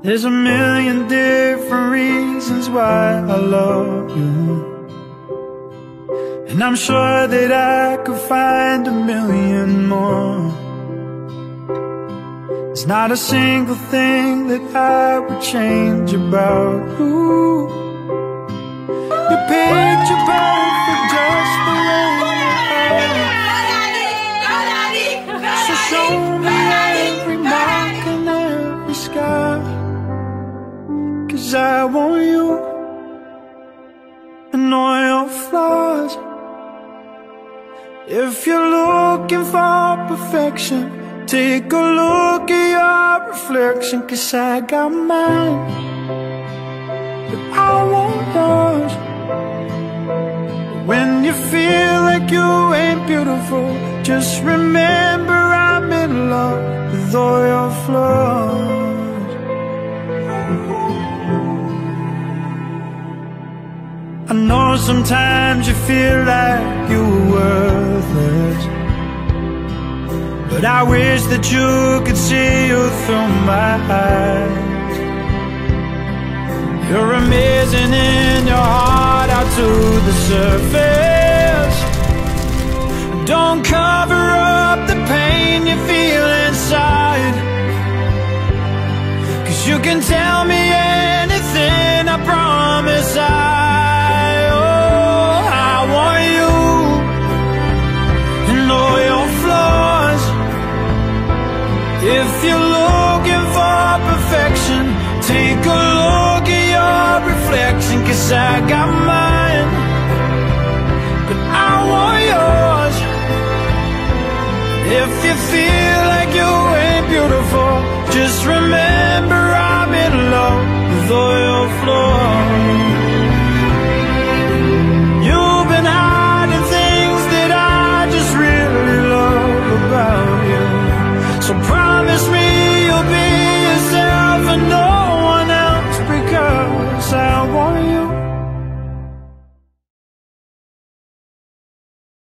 There's a million different reasons why I love you. And I'm sure that I could find a million more. There's not a single thing that I would change about you Cause I want you. And all your flaws. If you're looking for perfection Take a look at your reflection Cause I got mine. But I want yours When you feel like you ain't beautiful Just remember I'm in love with all your flaws sometimes you feel like you're worthless But I wish that you could see you through my eyes. You're amazing in your heart out to the surface. Don't cover up the pain you feel inside. Cause you can tell me anything, I promise I If you're looking for perfection Take a look at your reflection Cause I got mine. But I want yours. If you feel like you ain't beautiful Just remember